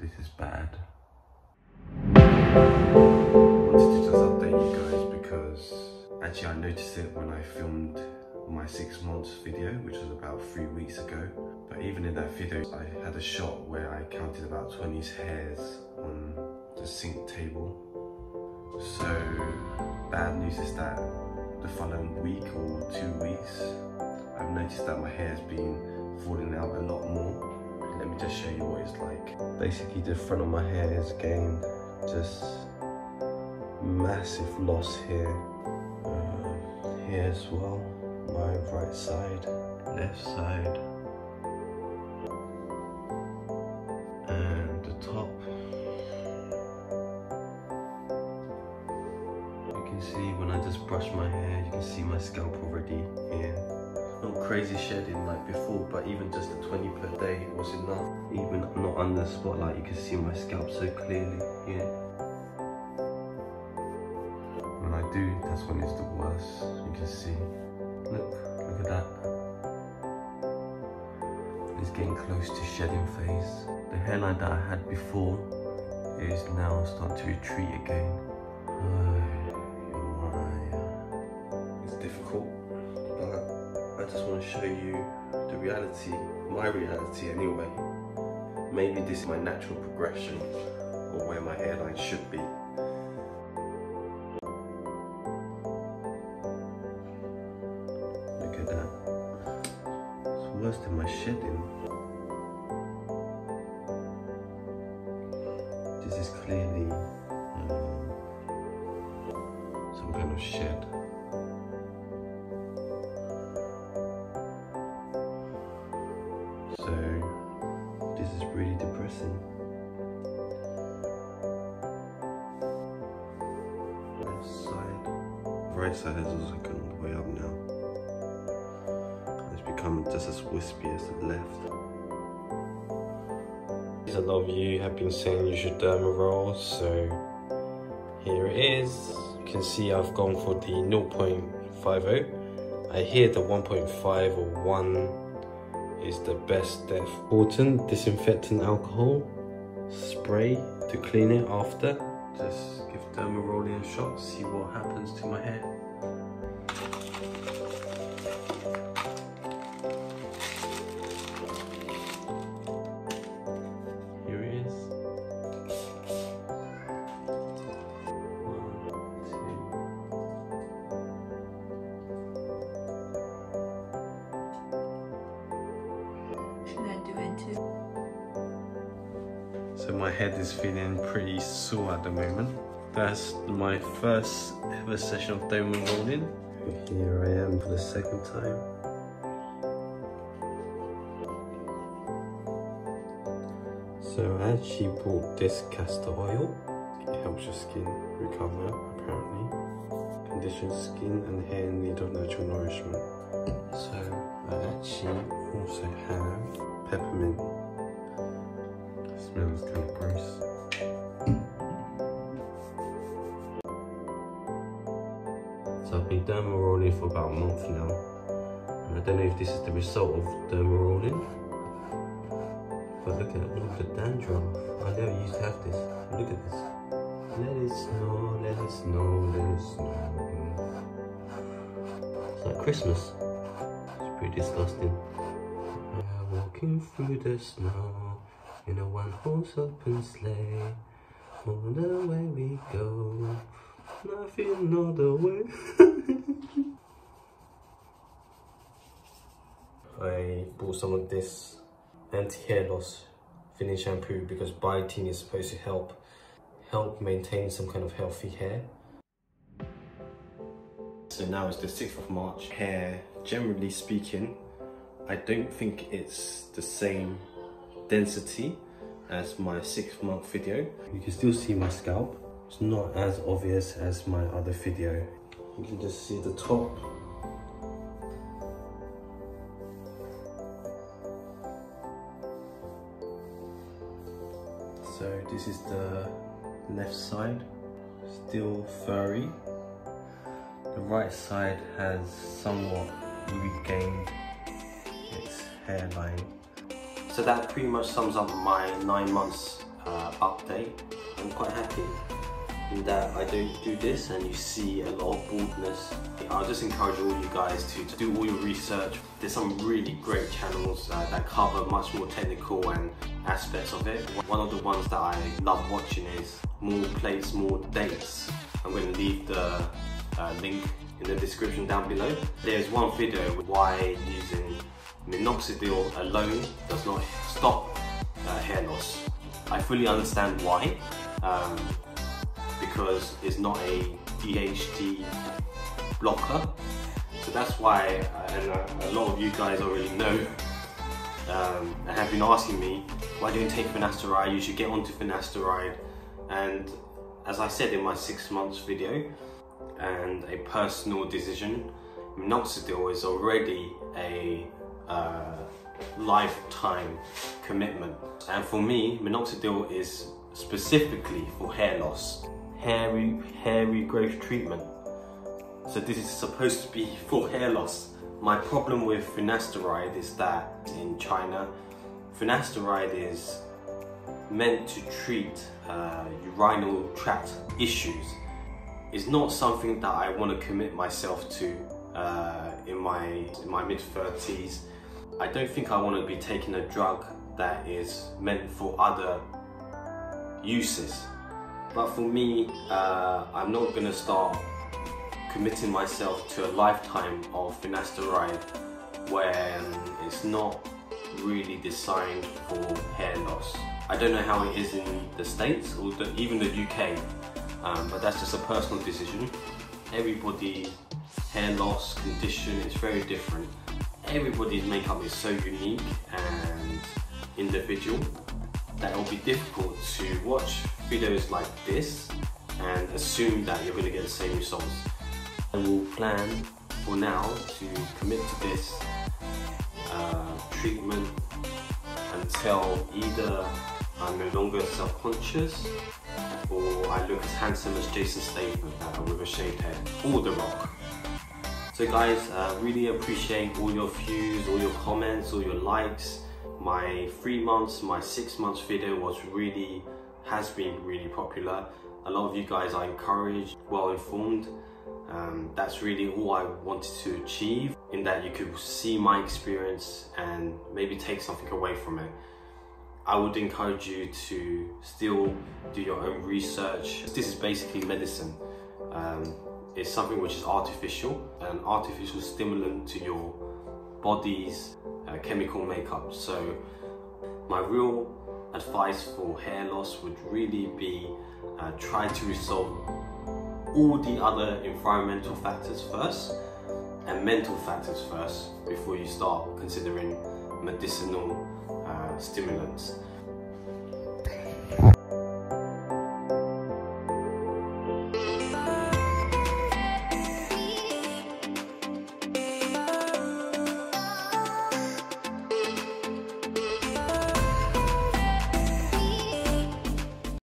this is bad. I wanted to just update you guys because actually I noticed it when I filmed my six months video, which was about three weeks ago. But even in that video, I had a shot where I counted about 20 hairs on the sink table. So bad news is that the following week or two weeks, I've noticed that my hair's been falling out a lot more. Let me just show you what it's like. Basically the front of my hair has gained just massive loss here. Uh, here as well my right side, left side, and the top. You can see when I just brush my hair, you can see my scalp already here. Not crazy shedding like before, but even just a 20 per day was enough. Even not under the spotlight, you can see my scalp so clearly yeah. When I do, that's when it's the worst, you can see. Look, look at that. It's getting close to shedding phase. The hairline that I had before is now starting to retreat again. It's difficult, just want to show you the reality, my reality anyway. Maybe this is my natural progression or where my hairline should be. Look at that. It's worse than my shedding. This is clearly um, some kind of shed. Right side has also gone way up now It's become just as wispy as the left. A lot of you have been saying you should derma roll, so here it is. You can see I've gone for the 0.50. I hear the 1.5 or 1 is the best depth. Important disinfectant alcohol spray to clean it after. Just give derma rolling a shot, see what happens to my hair. So my head is feeling pretty sore at the moment. That's my first ever session of derma rolling. Here I am for the second time. So I actually bought this castor oil. It helps your skin recover apparently. Conditions skin and hair in need of natural nourishment. So I actually also have peppermint smells kind of gross. So I've been derma rolling for about a month now. And I don't know if this is the result of derma rolling. But look at all the dandruff. I never used to have this. Look at this. Let it snow, let it snow, let it snow. It's like Christmas. It's pretty disgusting. Walking through the snow in a one-horse open sleigh. On the way we go, nothing all the way. I bought some of this anti-hair loss finish shampoo because biotin is supposed to help help maintain some kind of healthy hair. So now it's the 6th of March. Hair, generally speaking, I don't think it's the same density as my six month video. You can still see my scalp. It's not as obvious as my other video. You can just see the top. So this is the left side, still furry. The right side has somewhat regained its hairline so that pretty much sums up my nine months uh, update. I'm quite happy that I don't do this and you see a lot of baldness. I'll just encourage all you guys to, to do all your research. There's some really great channels uh, that cover much more technical and aspects of it. One of the ones that I love watching is More Plates, More Dates. I'm going to leave the uh, link in the description down below. There's one video why using minoxidil alone does not stop uh, hair loss. I fully understand why. Um, because it's not a DHT blocker. So that's why, and a lot of you guys already know um, and have been asking me, why don't you take finasteride? You should get onto finasteride. And as I said in my six months video, and a personal decision, minoxidil is already a uh, lifetime commitment. And for me, minoxidil is specifically for hair loss hairy hair growth treatment. So this is supposed to be for hair loss. My problem with finasteride is that in China, finasteride is meant to treat uh, urinal tract issues. It's not something that I want to commit myself to uh, in my in my mid 30s. I don't think I want to be taking a drug that is meant for other uses. But for me, uh, I'm not gonna start committing myself to a lifetime of finasteride when it's not really designed for hair loss. I don't know how it is in the States or the, even the UK, um, but that's just a personal decision. Everybody's hair loss condition is very different. Everybody's makeup is so unique and individual that it will be difficult to watch videos like this and assume that you're going to get the same results. I will plan for now to commit to this uh, treatment until either I'm no longer self-conscious or I look as handsome as Jason Statham uh, with a shaved head or The Rock. So guys, uh, really appreciate all your views, all your comments, all your likes my three months, my six months video was really, has been really popular. A lot of you guys are encouraged, well informed. Um, that's really all I wanted to achieve in that you could see my experience and maybe take something away from it. I would encourage you to still do your own research. This is basically medicine. Um, it's something which is artificial, an artificial stimulant to your body's uh, chemical makeup. So my real advice for hair loss would really be uh, try to resolve all the other environmental factors first and mental factors first before you start considering medicinal uh, stimulants.